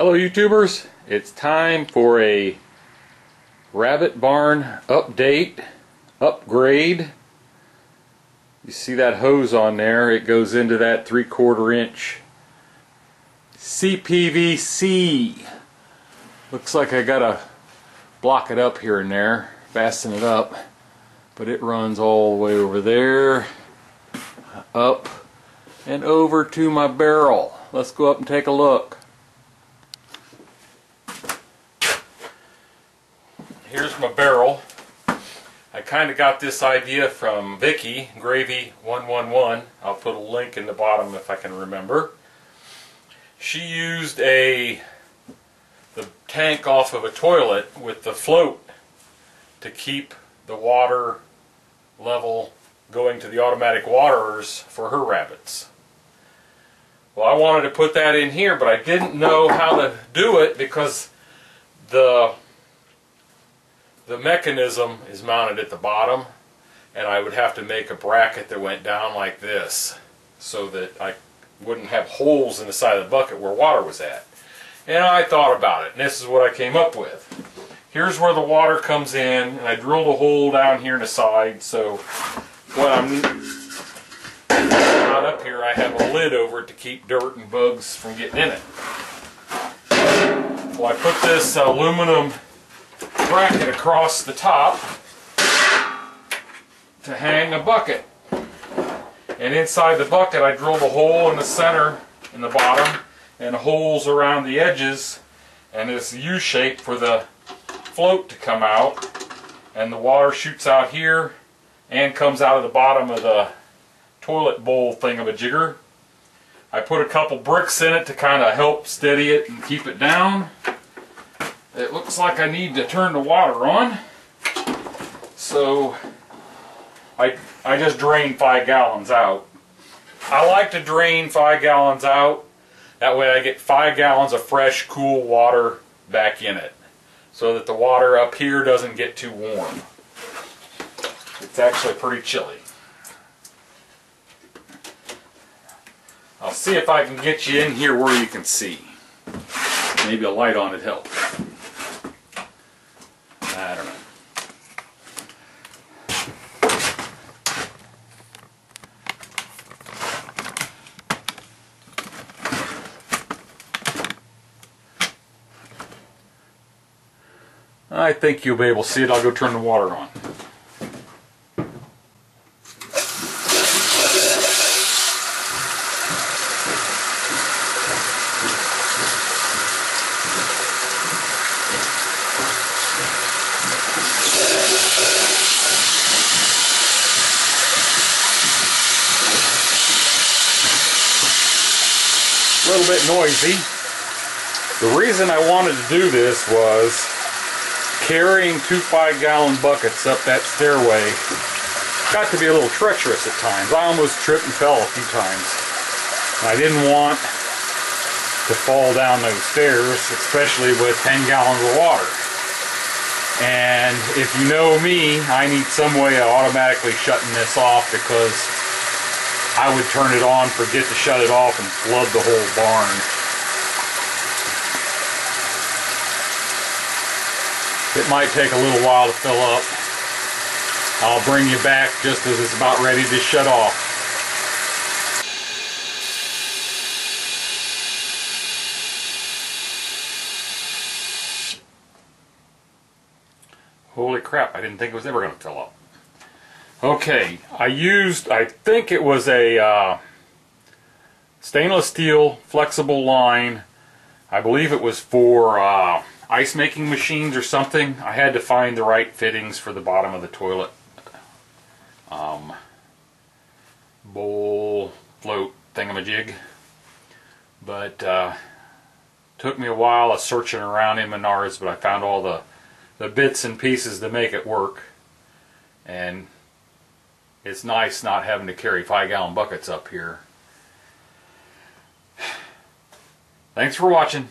Hello YouTubers, it's time for a rabbit barn update, upgrade. You see that hose on there, it goes into that three quarter inch CPVC. Looks like I gotta block it up here and there, fasten it up, but it runs all the way over there, up, and over to my barrel. Let's go up and take a look. Here's my barrel. I kind of got this idea from Vicky, Gravy111. I'll put a link in the bottom if I can remember. She used a the tank off of a toilet with the float to keep the water level going to the automatic waterers for her rabbits. Well, I wanted to put that in here, but I didn't know how to do it because the the mechanism is mounted at the bottom and I would have to make a bracket that went down like this so that I wouldn't have holes in the side of the bucket where water was at. And I thought about it, and this is what I came up with. Here's where the water comes in, and I drilled a hole down here in the side, so when I'm not up here, I have a lid over it to keep dirt and bugs from getting in it. Well, I put this aluminum bracket across the top to hang a bucket. And inside the bucket I drilled a hole in the center in the bottom and holes around the edges and this U-shape for the float to come out and the water shoots out here and comes out of the bottom of the toilet bowl thingamajigger. I put a couple bricks in it to kind of help steady it and keep it down. It looks like I need to turn the water on. So I, I just drain five gallons out. I like to drain five gallons out. That way I get five gallons of fresh, cool water back in it. So that the water up here doesn't get too warm. It's actually pretty chilly. I'll see if I can get you in here where you can see. Maybe a light on it helps. I don't know. I think you'll be able to see it. I'll go turn the water on. A little bit noisy. The reason I wanted to do this was carrying two five gallon buckets up that stairway got to be a little treacherous at times. I almost tripped and fell a few times. I didn't want to fall down those stairs, especially with 10 gallons of water. And if you know me, I need some way of automatically shutting this off because I would turn it on, forget to shut it off, and flood the whole barn. It might take a little while to fill up. I'll bring you back just as it's about ready to shut off. Holy crap, I didn't think it was ever going to fill up. Okay, I used, I think it was a uh, stainless steel flexible line. I believe it was for uh, ice making machines or something. I had to find the right fittings for the bottom of the toilet um, bowl float thingamajig. But uh, took me a while of searching around in Menards, but I found all the the bits and pieces to make it work. And it's nice not having to carry five gallon buckets up here. Thanks for watching.